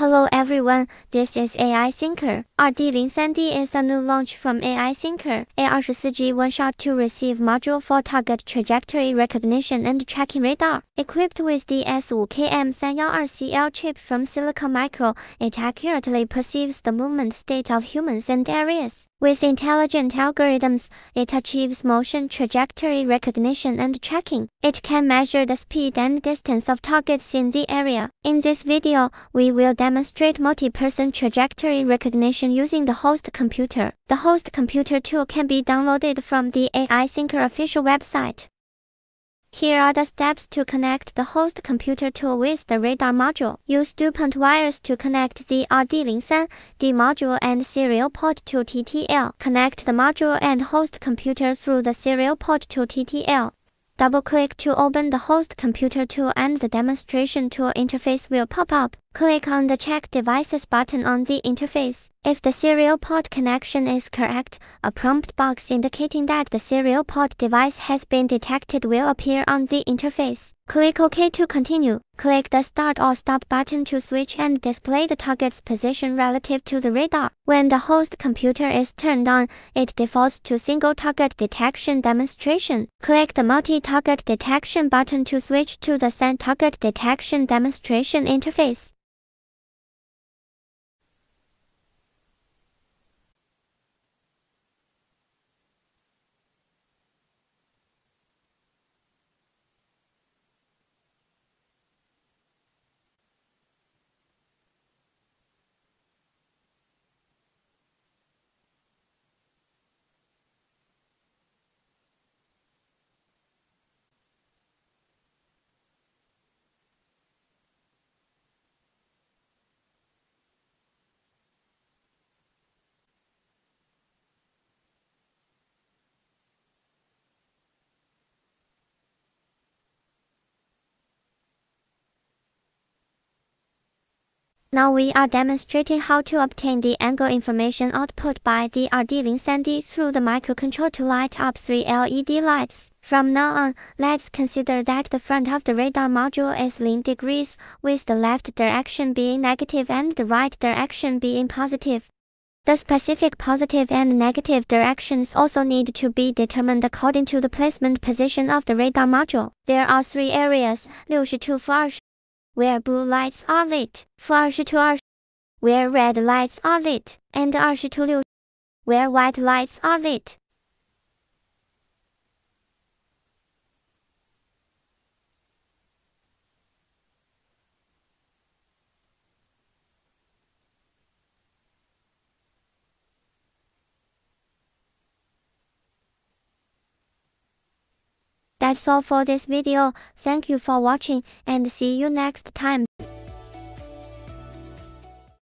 Hello everyone, this is Ai-Thinker. RD03D is a new launch from Ai-Thinker, a 24G one-shot to receive module for target trajectory recognition and tracking radar. Equipped with the S5KM312CL chip from Silicon Micro, it accurately perceives the movement state of humans and areas. With intelligent algorithms, it achieves motion trajectory recognition and tracking. It can measure the speed and distance of targets in the area. In this video, we will demonstrate multi-person trajectory recognition using the host computer. The host computer tool can be downloaded from the Ai-Thinker official website. Here are the steps to connect the host computer tool with the radar module. Use DuPont wires to connect the RD03D module and serial port to TTL. Connect the module and host computer through the serial port to TTL. Double-click to open the host computer tool and the demonstration tool interface will pop up. Click on the Check Devices button on the interface. If the serial port connection is correct, a prompt box indicating that the serial port device has been detected will appear on the interface. Click OK to continue. Click the Start or Stop button to switch and display the target's position relative to the radar. When the host computer is turned on, it defaults to single target detection demonstration. Click the multi-target detection button to switch to the Set Target Detection demonstration interface. Now we are demonstrating how to obtain the angle information output by the RD03D through the microcontroller to light up three LED lights. From now on, let's consider that the front of the radar module is line degrees, with the left direction being negative and the right direction being positive. The specific positive and negative directions also need to be determined according to the placement position of the radar module. There are three areas, 62 for where blue lights are lit, 负二十 to 二 where red lights are lit, and 二十 to 六 where white lights are lit. That's all for this video, thank you for watching and see you next time.